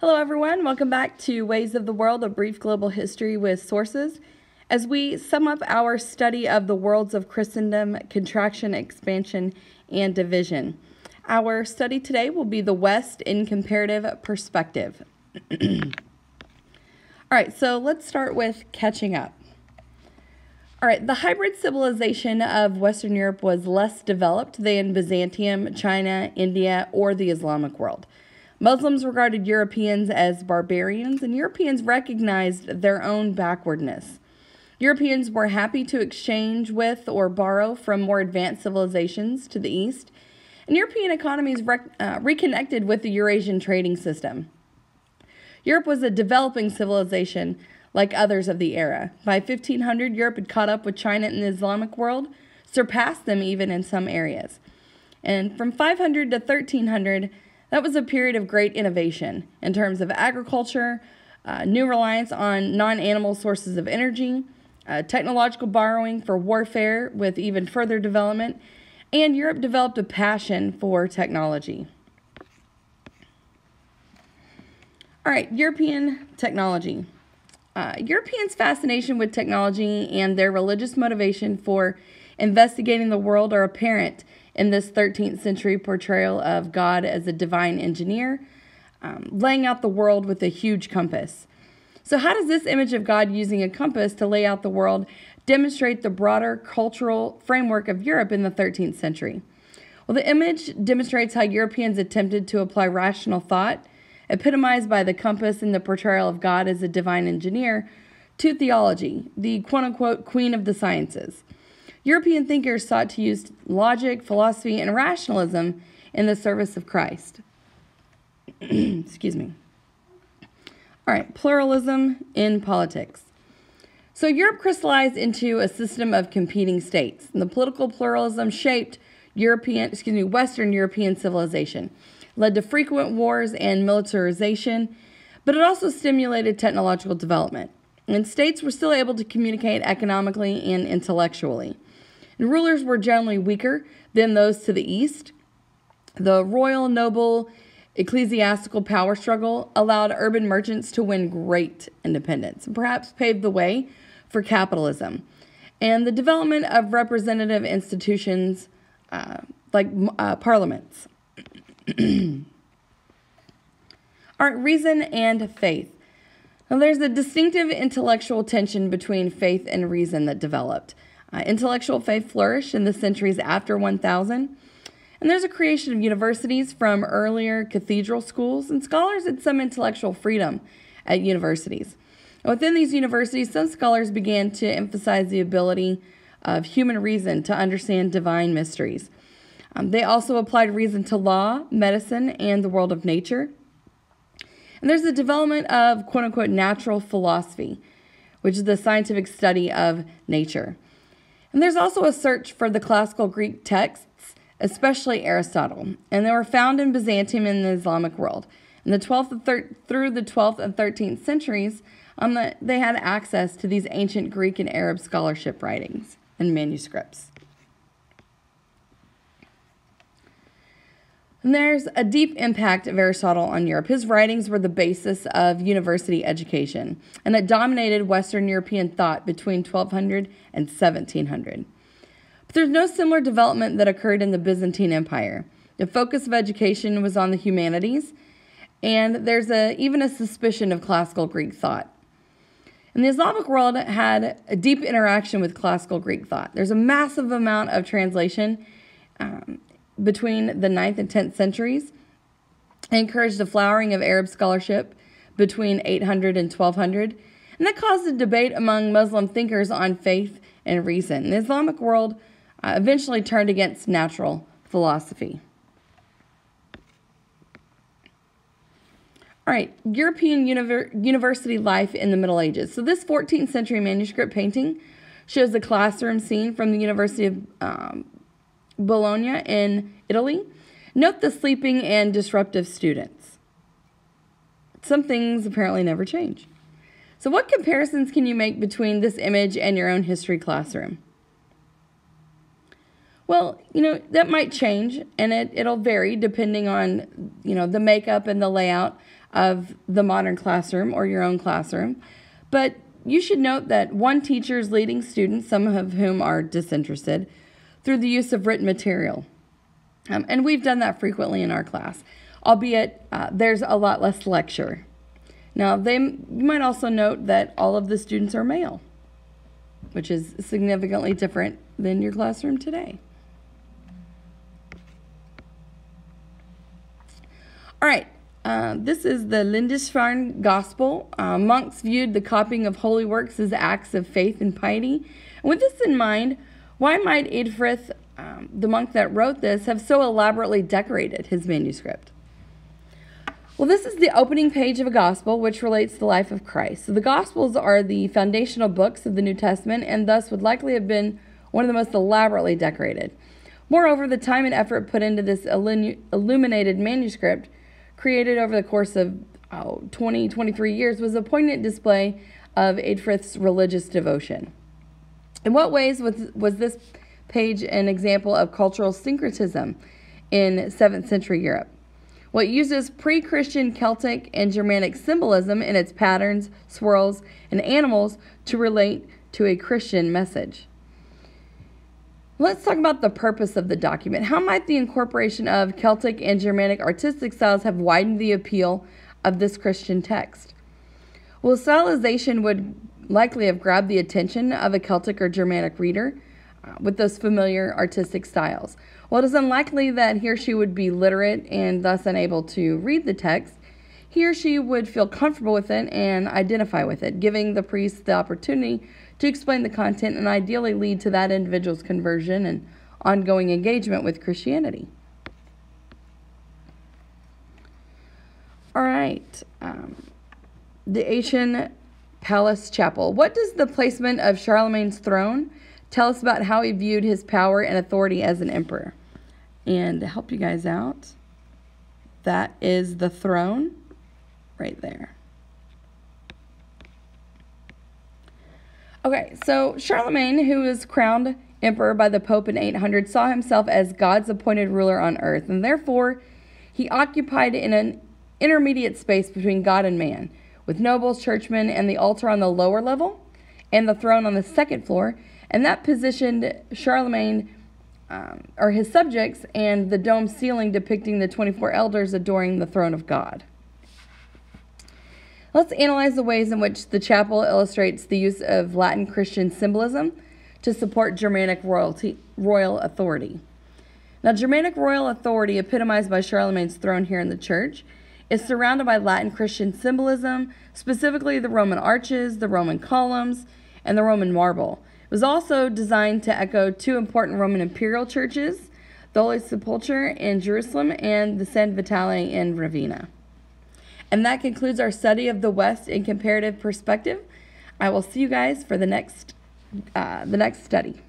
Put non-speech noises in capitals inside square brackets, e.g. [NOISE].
Hello, everyone. Welcome back to Ways of the World, a brief global history with sources. As we sum up our study of the worlds of Christendom, contraction, expansion, and division, our study today will be the West in comparative perspective. [CLEARS THROAT] All right, so let's start with catching up. All right, the hybrid civilization of Western Europe was less developed than Byzantium, China, India, or the Islamic world. Muslims regarded Europeans as barbarians, and Europeans recognized their own backwardness. Europeans were happy to exchange with or borrow from more advanced civilizations to the east, and European economies rec- uh, reconnected with the Eurasian trading system. Europe was a developing civilization like others of the era. By 1500, Europe had caught up with China and the Islamic world, surpassed them even in some areas. And from 500 to 1300, that was a period of great innovation in terms of agriculture, uh, new reliance on non animal sources of energy, uh, technological borrowing for warfare with even further development, and Europe developed a passion for technology. All right, European technology. Uh, Europeans' fascination with technology and their religious motivation for investigating the world are apparent in this 13th century portrayal of God as a divine engineer, um, laying out the world with a huge compass. So, how does this image of God using a compass to lay out the world demonstrate the broader cultural framework of Europe in the 13th century? Well, the image demonstrates how Europeans attempted to apply rational thought, epitomized by the compass and the portrayal of God as a divine engineer, to theology, the quote unquote queen of the sciences. European thinkers sought to use logic, philosophy, and rationalism in the service of Christ. [CLEARS THROAT] Excuse me. All right, pluralism in politics. So Europe crystallized into a system of competing states, and the political pluralism shaped European, excuse me, Western European civilization, led to frequent wars and militarization, but it also stimulated technological development. And states were still able to communicate economically and intellectually. Rulers were generally weaker than those to the east. The royal, noble, ecclesiastical power struggle allowed urban merchants to win great independence and perhaps paved the way for capitalism. And the development of representative institutions uh, like uh, parliaments. [CLEARS THROAT] All right, reason and faith. Now, there's a distinctive intellectual tension between faith and reason that developed. Uh, intellectual faith flourished in the centuries after 1000. And there's a creation of universities from earlier cathedral schools, and scholars had some intellectual freedom at universities. And within these universities, some scholars began to emphasize the ability of human reason to understand divine mysteries. Um, they also applied reason to law, medicine, and the world of nature. And there's the development of quote unquote natural philosophy, which is the scientific study of nature. And there's also a search for the classical Greek texts, especially Aristotle, and they were found in Byzantium and the Islamic world. In the 12th thir- through the 12th and 13th centuries, um, the, they had access to these ancient Greek and Arab scholarship writings and manuscripts. And there's a deep impact of Aristotle on Europe. His writings were the basis of university education, and it dominated Western European thought between 1200 and 1700. But there's no similar development that occurred in the Byzantine Empire. The focus of education was on the humanities, and there's a, even a suspicion of classical Greek thought. And the Islamic world had a deep interaction with classical Greek thought. There's a massive amount of translation um, between the 9th and 10th centuries. encouraged the flowering of Arab scholarship between 800 and 1200. And that caused a debate among Muslim thinkers on faith and reason. The Islamic world uh, eventually turned against natural philosophy. All right, European univer- university life in the Middle Ages. So, this 14th century manuscript painting shows the classroom scene from the University of um, Bologna in Italy. Note the sleeping and disruptive students. Some things apparently never change. So, what comparisons can you make between this image and your own history classroom? Well, you know, that might change and it, it'll vary depending on, you know, the makeup and the layout of the modern classroom or your own classroom. But you should note that one teacher is leading students, some of whom are disinterested, through the use of written material. Um, and we've done that frequently in our class, albeit uh, there's a lot less lecture. Now, they you might also note that all of the students are male, which is significantly different than your classroom today. All right, uh, this is the Lindisfarne Gospel. Uh, monks viewed the copying of holy works as acts of faith and piety. And with this in mind, why might Eadfrith, um, the monk that wrote this, have so elaborately decorated his manuscript? Well, this is the opening page of a gospel which relates the life of Christ. So the gospels are the foundational books of the New Testament and thus would likely have been one of the most elaborately decorated. Moreover, the time and effort put into this illuminated manuscript created over the course of oh, 20, 23 years, was a poignant display of Eadfrith's religious devotion. In what ways was, was this page an example of cultural syncretism in 7th century Europe? Well, uses pre Christian Celtic and Germanic symbolism in its patterns, swirls, and animals to relate to a Christian message. Let's talk about the purpose of the document. How might the incorporation of Celtic and Germanic artistic styles have widened the appeal of this Christian text? Well, stylization would likely have grabbed the attention of a Celtic or Germanic reader uh, with those familiar artistic styles. While it is unlikely that he or she would be literate and thus unable to read the text, he or she would feel comfortable with it and identify with it, giving the priest the opportunity to explain the content and ideally lead to that individual's conversion and ongoing engagement with Christianity. All right. Um, the Aachen Palace Chapel. What does the placement of Charlemagne's throne tell us about how he viewed his power and authority as an emperor? And to help you guys out, that is the throne right there. Okay, so Charlemagne, who was crowned emperor by the Pope in 800, saw himself as God's appointed ruler on earth, and therefore he occupied in an intermediate space between God and man, with nobles, churchmen, and the altar on the lower level, and the throne on the second floor, and that positioned Charlemagne um, or his subjects and the dome ceiling depicting the 24 elders adoring the throne of God. Let's analyze the ways in which the chapel illustrates the use of Latin Christian symbolism to support Germanic royalty, royal authority. Now, Germanic royal authority, epitomized by Charlemagne's throne here in the church, is surrounded by Latin Christian symbolism, specifically the Roman arches, the Roman columns, and the Roman marble. It was also designed to echo two important Roman imperial churches, the Holy Sepulchre in Jerusalem and the San Vitale in Ravenna. And that concludes our study of the West in comparative perspective. I will see you guys for the next uh, the next study.